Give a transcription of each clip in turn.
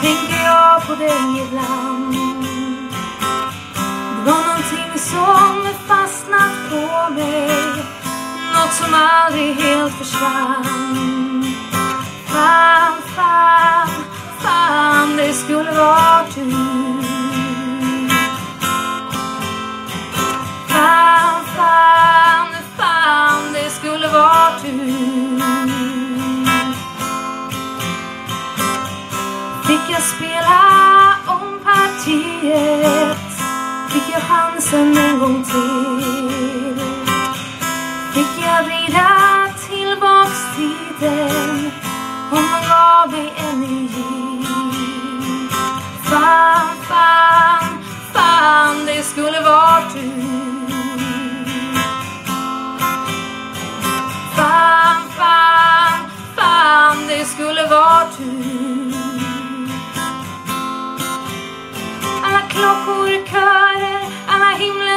tänker jag på dig ibland. Det var någonting som fastnat på mig. Något som aldrig helt försvann. Fan, fan. Fick jag spela om partiet? Fick jag chansen en gång till? Fick jag vrida tillbaks tiden Om man gav mig energi? Fan, fan, fan det skulle varit du Fan, fan, fan det skulle varit du klockor, körer, alla himlens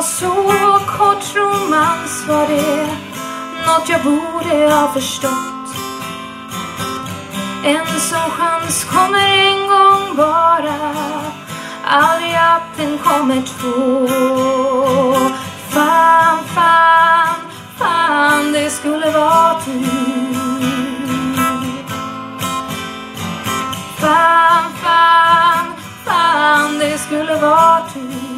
var så kort romans var det något jag borde ha förstått. En sån chans kommer en gång bara, aldrig att den kommer två. Fan, fan, fan, det skulle vara du. Fan, fan, fan, det skulle vara du.